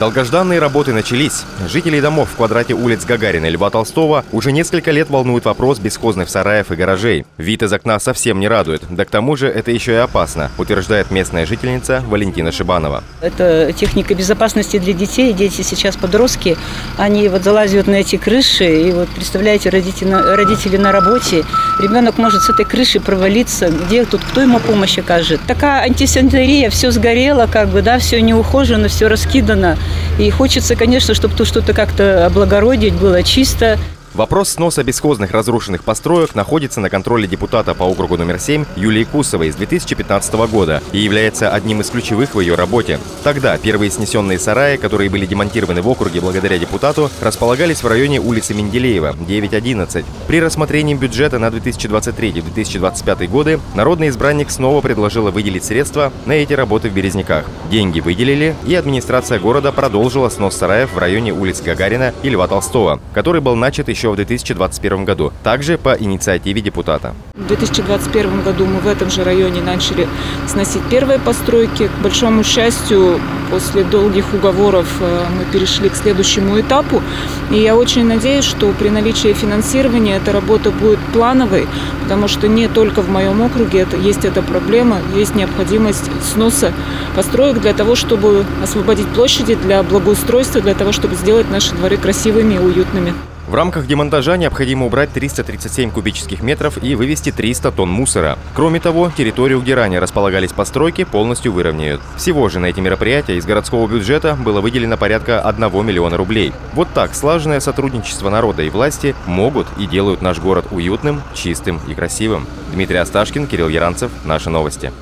Долгожданные работы начались. Жителей домов в квадрате улиц Гагарина и Льва Толстого уже несколько лет волнует вопрос бесхозных сараев и гаражей. Вид из окна совсем не радует. Да к тому же это еще и опасно, утверждает местная жительница Валентина Шибанова. Это техника безопасности для детей. Дети сейчас подростки, они вот залазят на эти крыши. И вот представляете, родители, родители на работе. Ребенок может с этой крыши провалиться. Где тут, кто ему помощь окажет? Такая антисанитария, все сгорело, как бы, да, все не ухожено, все раскидано. И хочется, конечно, чтобы тут что-то как-то облагородить, было чисто. Вопрос сноса бесхозных разрушенных построек находится на контроле депутата по округу номер 7 Юлии Кусовой с 2015 года и является одним из ключевых в ее работе. Тогда первые снесенные сараи, которые были демонтированы в округе благодаря депутату, располагались в районе улицы Менделеева, 911. При рассмотрении бюджета на 2023-2025 годы народный избранник снова предложила выделить средства на эти работы в Березняках. Деньги выделили, и администрация города продолжила снос сараев в районе улиц Гагарина и Льва Толстого, который был начат еще еще в 2021 году, также по инициативе депутата. В 2021 году мы в этом же районе начали сносить первые постройки. К большому счастью, после долгих уговоров э, мы перешли к следующему этапу. И я очень надеюсь, что при наличии финансирования эта работа будет плановой, потому что не только в моем округе есть эта проблема, есть необходимость сноса построек для того, чтобы освободить площади для благоустройства, для того, чтобы сделать наши дворы красивыми и уютными. В рамках демонтажа необходимо убрать 337 кубических метров и вывести 300 тонн мусора. Кроме того, территорию, где ранее располагались постройки, полностью выровняют. Всего же на эти мероприятия из городского бюджета было выделено порядка 1 миллиона рублей. Вот так слаженное сотрудничество народа и власти могут и делают наш город уютным, чистым и красивым. Дмитрий Асташкин, Кирилл Яранцев. Наши новости.